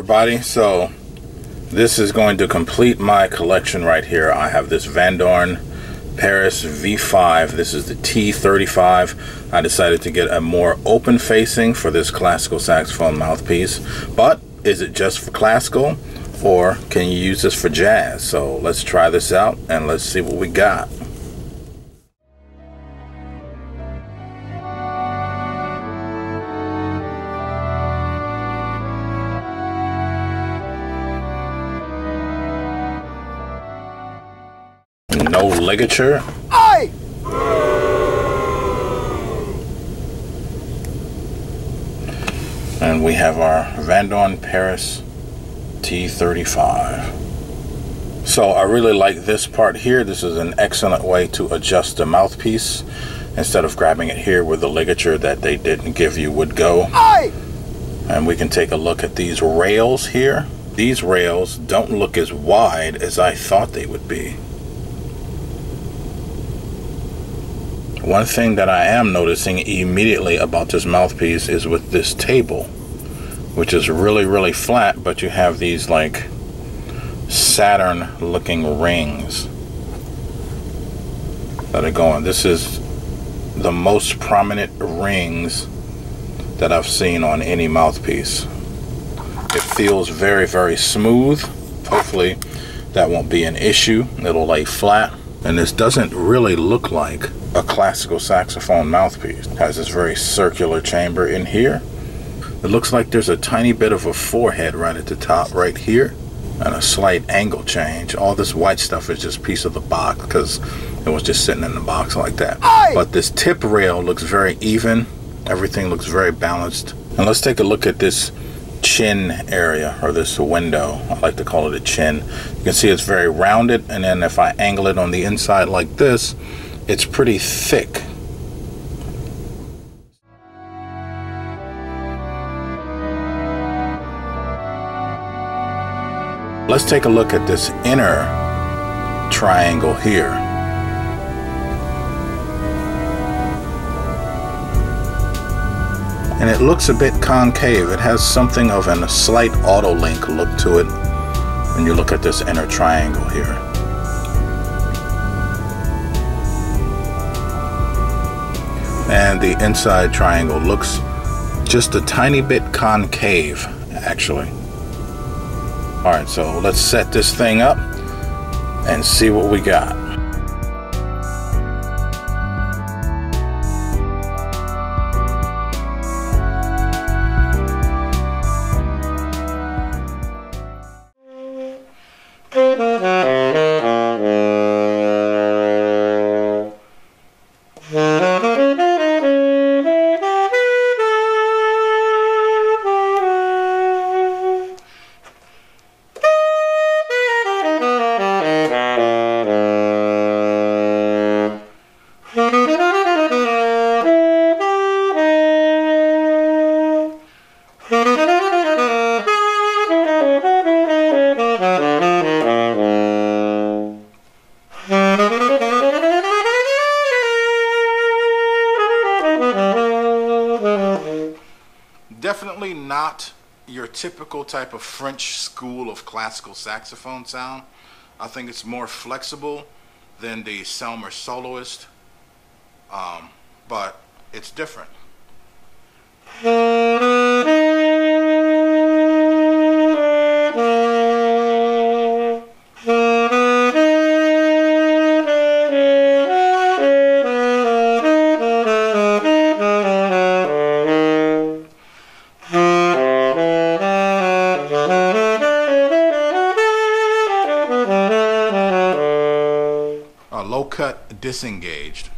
everybody. So this is going to complete my collection right here. I have this Vandoren Paris V5. This is the T35. I decided to get a more open facing for this classical saxophone mouthpiece. But is it just for classical or can you use this for jazz? So let's try this out and let's see what we got. No ligature. Aye. And we have our Vandoren Paris T35. So I really like this part here. This is an excellent way to adjust the mouthpiece instead of grabbing it here where the ligature that they didn't give you would go. Aye. And we can take a look at these rails here. These rails don't look as wide as I thought they would be. One thing that I am noticing immediately about this mouthpiece is with this table, which is really, really flat, but you have these like Saturn looking rings that are going. This is the most prominent rings that I've seen on any mouthpiece. It feels very, very smooth. Hopefully that won't be an issue. It'll lay flat. And this doesn't really look like a classical saxophone mouthpiece. It has this very circular chamber in here. It looks like there's a tiny bit of a forehead right at the top right here and a slight angle change. All this white stuff is just piece of the box because it was just sitting in the box like that. Aye. But this tip rail looks very even. Everything looks very balanced. And let's take a look at this chin area or this window. I like to call it a chin. You can see it's very rounded and then if I angle it on the inside like this, it's pretty thick. Let's take a look at this inner triangle here. And it looks a bit concave. It has something of a slight Otto Link look to it when you look at this inner triangle here. and the inside triangle looks just a tiny bit concave actually all right so let's set this thing up and see what we got definitely not your typical type of French school of classical saxophone sound. I think it's more flexible than the Selmer soloist, um, but it's different. Cut disengaged.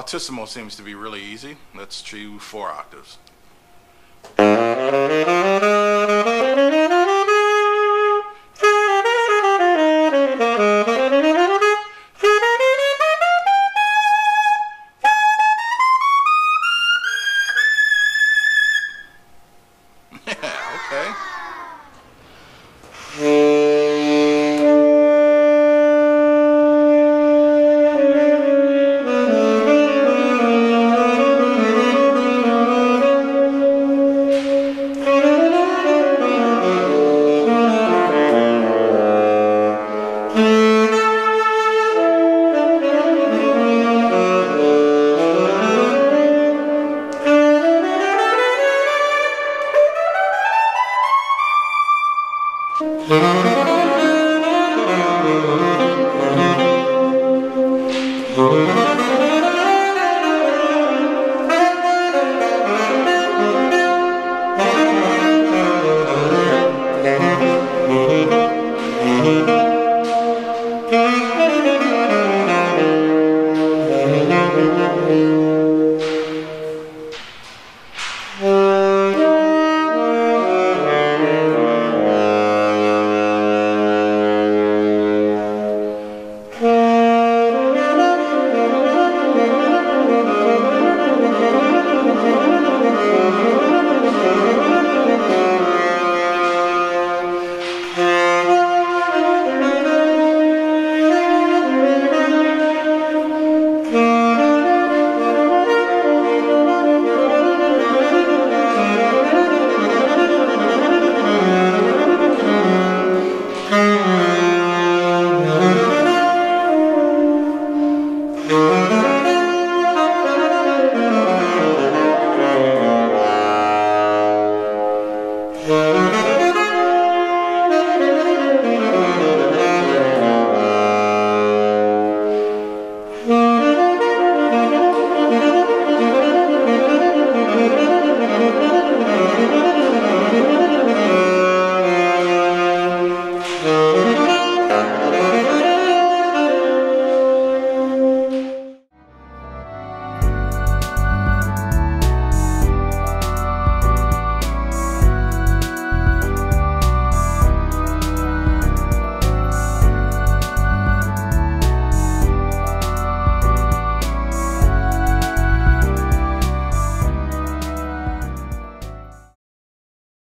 Altissimo seems to be really easy. Let's choose four octaves.